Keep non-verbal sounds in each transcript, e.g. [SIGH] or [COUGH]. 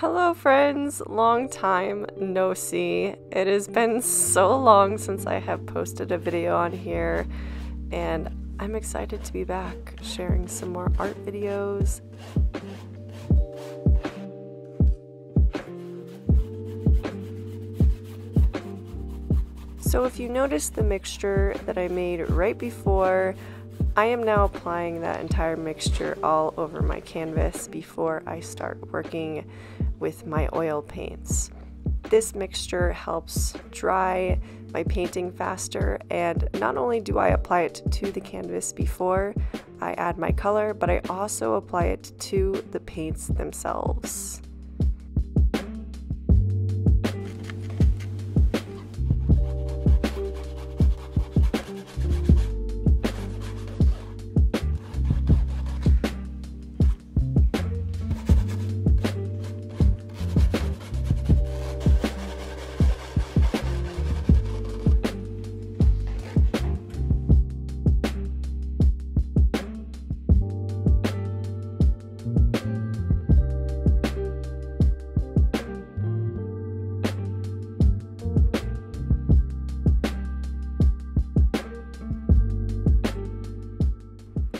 Hello, friends. Long time no see. It has been so long since I have posted a video on here, and I'm excited to be back sharing some more art videos. So, if you notice the mixture that I made right before, I am now applying that entire mixture all over my canvas before I start working with my oil paints. This mixture helps dry my painting faster, and not only do I apply it to the canvas before I add my color, but I also apply it to the paints themselves.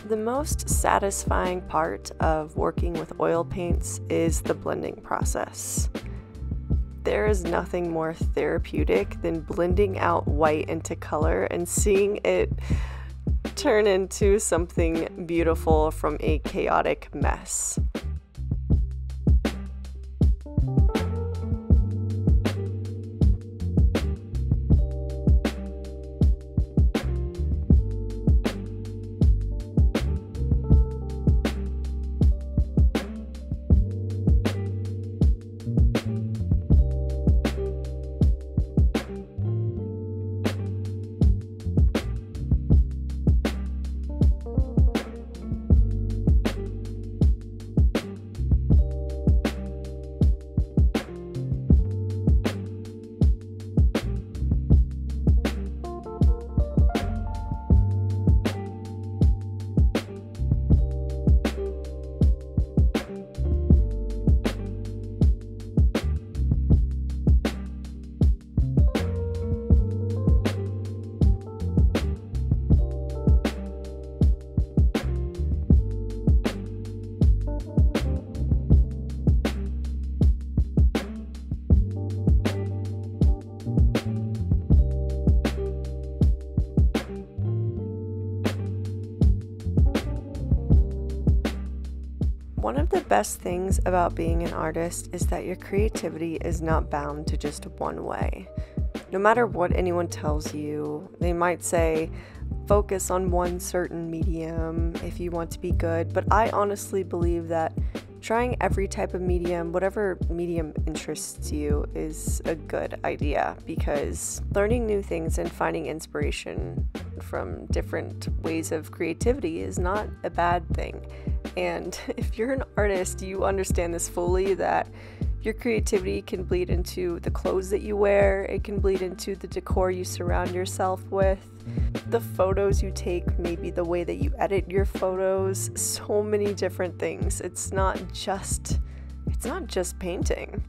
The most satisfying part of working with oil paints is the blending process. There is nothing more therapeutic than blending out white into color and seeing it turn into something beautiful from a chaotic mess. One of the best things about being an artist is that your creativity is not bound to just one way. No matter what anyone tells you, they might say, focus on one certain medium if you want to be good, but I honestly believe that trying every type of medium, whatever medium interests you, is a good idea because learning new things and finding inspiration from different ways of creativity is not a bad thing. And [LAUGHS] if you're an artist, you understand this fully that your creativity can bleed into the clothes that you wear, it can bleed into the decor you surround yourself with, the photos you take, maybe the way that you edit your photos, so many different things. It's not just it's not just painting.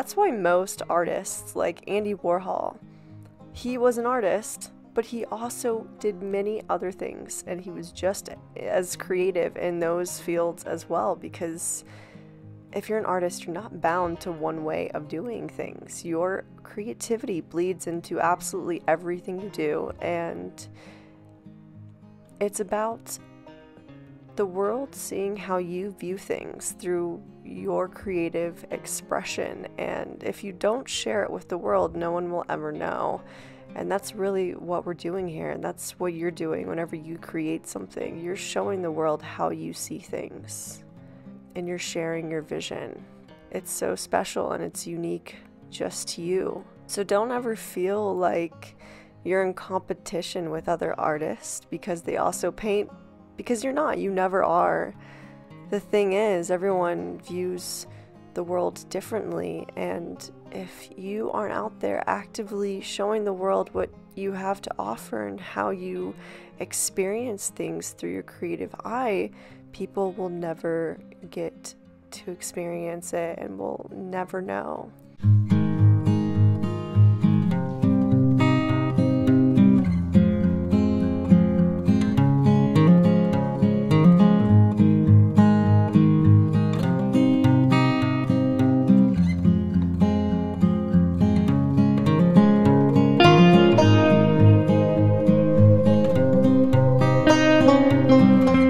That's why most artists, like Andy Warhol, he was an artist, but he also did many other things and he was just as creative in those fields as well because if you're an artist you're not bound to one way of doing things. Your creativity bleeds into absolutely everything you do and it's about the world seeing how you view things through your creative expression and if you don't share it with the world no one will ever know and that's really what we're doing here. And that's what you're doing whenever you create something. You're showing the world how you see things and you're sharing your vision. It's so special and it's unique just to you. So don't ever feel like you're in competition with other artists because they also paint, because you're not. You never are. The thing is, everyone views the world differently. And if you aren't out there actively showing the world what you have to offer and how you experience things through your creative eye, people will never get to experience it and will never know. Música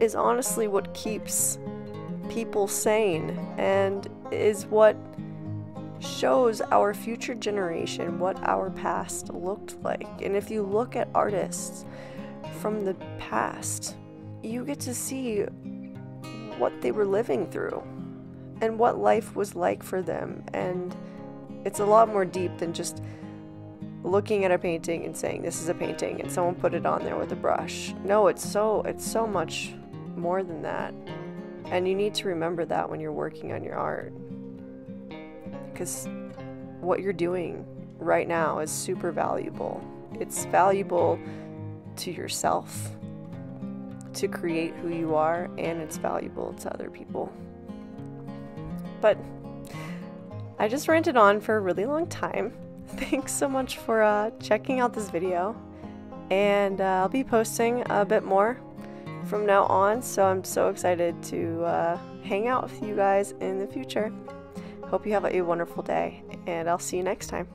is honestly what keeps people sane and is what shows our future generation what our past looked like. And if you look at artists from the past, you get to see what they were living through and what life was like for them. And it's a lot more deep than just looking at a painting and saying this is a painting and someone put it on there with a brush. No, it's so it's so much more than that. And you need to remember that when you're working on your art. Because what you're doing right now is super valuable. It's valuable to yourself to create who you are, and it's valuable to other people. But I just ranted on for a really long time. [LAUGHS] Thanks so much for uh, checking out this video, and uh, I'll be posting a bit more from now on. So I'm so excited to uh, hang out with you guys in the future. Hope you have a wonderful day, and I'll see you next time.